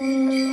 Bye.